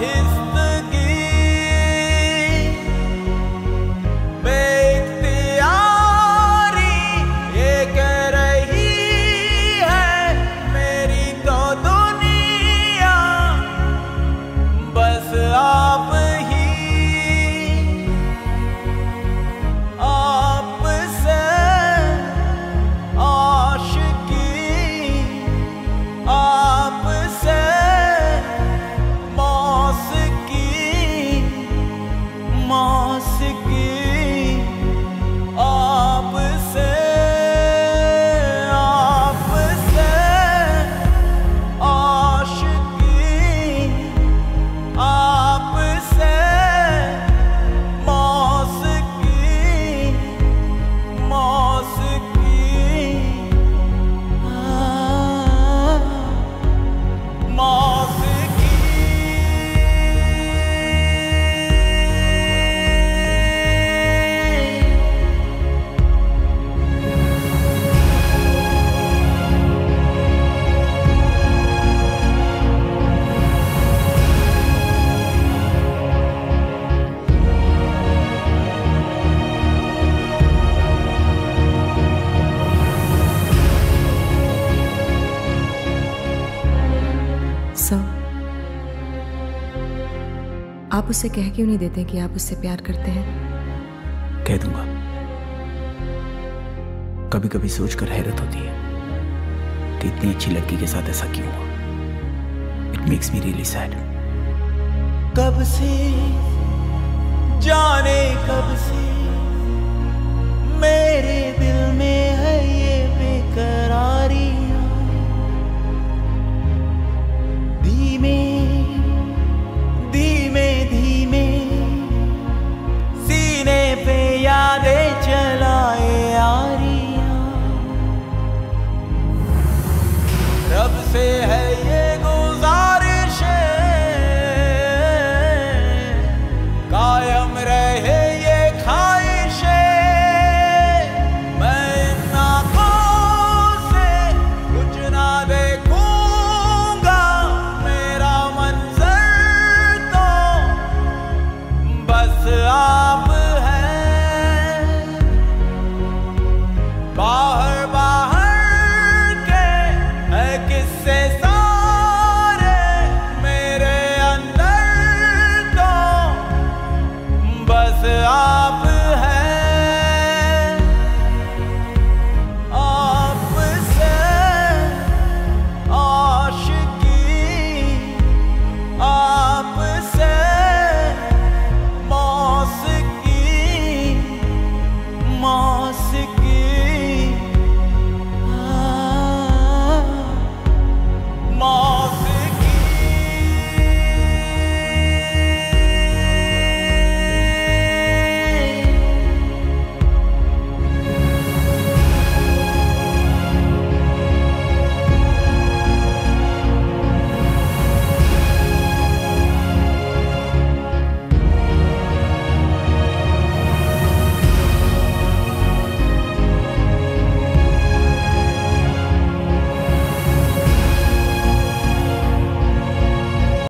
his sir आप उससे कह क्यों नहीं देते कि आप उससे प्यार करते हैं? कह दूँगा। कभी कभी सोचकर हैरत होती है कि इतनी अच्छी लड़की के साथ ऐसा क्यों हुआ। It makes me really sad कब से जाने कब से मेरे दिल